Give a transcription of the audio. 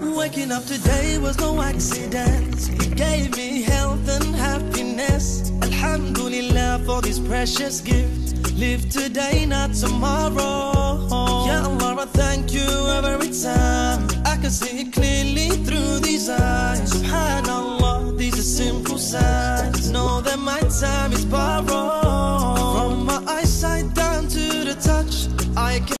Waking up today was no accident. He gave me health and happiness. Alhamdulillah for this precious gift. Live today, not tomorrow. Ya Allah, I thank you every time. I can see it clearly through these eyes. Subhanallah, these are simple signs. Know that my time is borrowed. From my eyesight down to the touch, I can.